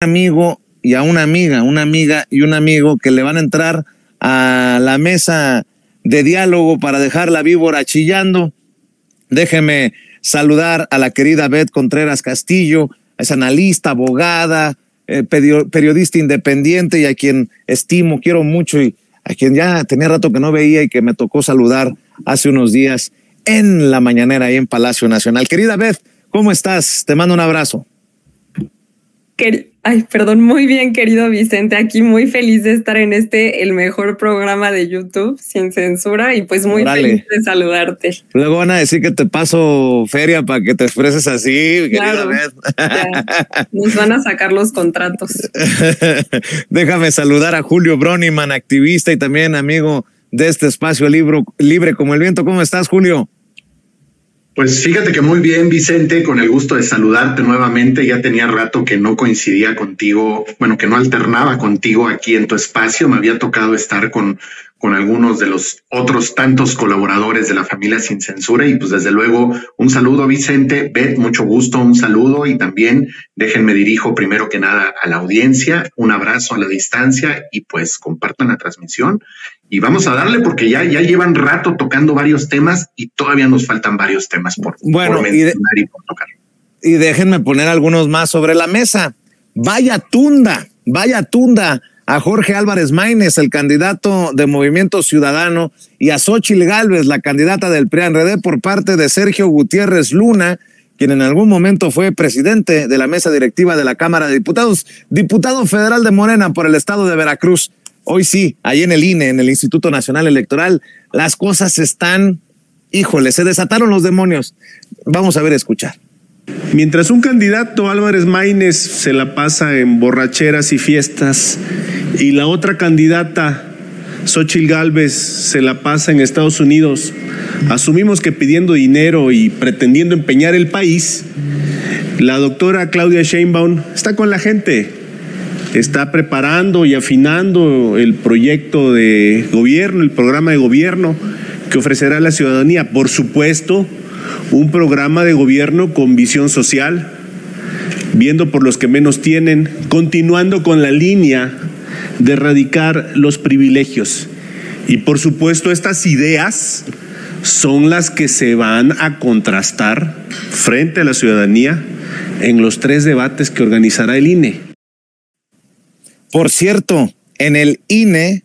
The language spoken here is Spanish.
amigo y a una amiga, una amiga y un amigo que le van a entrar a la mesa de diálogo para dejar la víbora chillando. Déjeme saludar a la querida Beth Contreras Castillo, es analista, abogada, eh, periodista independiente y a quien estimo, quiero mucho y a quien ya tenía rato que no veía y que me tocó saludar hace unos días en la mañanera ahí en Palacio Nacional. Querida Beth, ¿cómo estás? Te mando un abrazo. Ay, perdón, muy bien, querido Vicente. Aquí muy feliz de estar en este, el mejor programa de YouTube sin censura y pues muy feliz de saludarte. Luego van a decir que te paso feria para que te expreses así, claro, Nos van a sacar los contratos. Déjame saludar a Julio Broniman, activista y también amigo de este espacio libro, libre como el viento. ¿Cómo estás, Julio? Pues fíjate que muy bien, Vicente, con el gusto de saludarte nuevamente. Ya tenía rato que no coincidía contigo, bueno, que no alternaba contigo aquí en tu espacio. Me había tocado estar con, con algunos de los otros tantos colaboradores de la familia Sin Censura. Y pues desde luego un saludo, Vicente. Beth, mucho gusto, un saludo. Y también déjenme dirijo primero que nada a la audiencia, un abrazo a la distancia y pues compartan la transmisión. Y vamos a darle porque ya, ya llevan rato tocando varios temas y todavía nos faltan varios temas por, bueno, mencionar y por tocar. Y déjenme poner algunos más sobre la mesa. Vaya tunda, vaya tunda a Jorge Álvarez Maínez, el candidato de Movimiento Ciudadano, y a Xochil Gálvez, la candidata del PRIANRD, por parte de Sergio Gutiérrez Luna, quien en algún momento fue presidente de la mesa directiva de la Cámara de Diputados, diputado federal de Morena por el estado de Veracruz. Hoy sí, ahí en el INE, en el Instituto Nacional Electoral, las cosas están, híjole, se desataron los demonios. Vamos a ver, escuchar. Mientras un candidato, Álvarez Maínez, se la pasa en borracheras y fiestas, y la otra candidata, Xochil Gálvez, se la pasa en Estados Unidos, asumimos que pidiendo dinero y pretendiendo empeñar el país, la doctora Claudia Sheinbaum está con la gente, está preparando y afinando el proyecto de gobierno, el programa de gobierno que ofrecerá a la ciudadanía. Por supuesto, un programa de gobierno con visión social, viendo por los que menos tienen, continuando con la línea de erradicar los privilegios. Y por supuesto estas ideas son las que se van a contrastar frente a la ciudadanía en los tres debates que organizará el INE. Por cierto, en el INE